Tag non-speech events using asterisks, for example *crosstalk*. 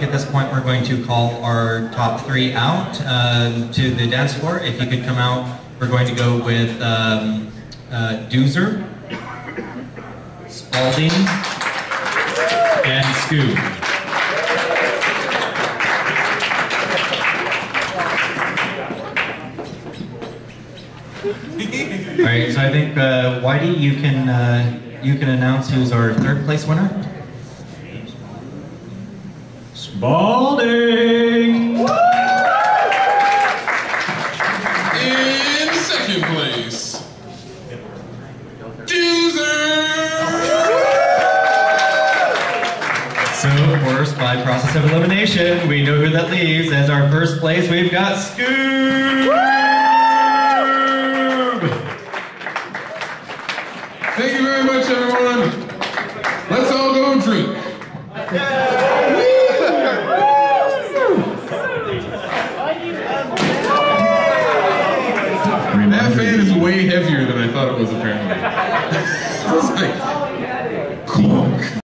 think at this point we're going to call our top three out um, to the dance floor. If you could come out, we're going to go with um, uh, Doozer, Spalding, and Scoob. All right, so I think uh, Whitey, you can uh, you can announce who's our third place winner. Spalding! In second place, Doozer! So, of course, by process of elimination, we know who that leaves. As our first place, we've got Scoob! Thank you very much, everyone. Let's all go and drink. That fan is way heavier than I thought it was, apparently. *laughs* like, clunk.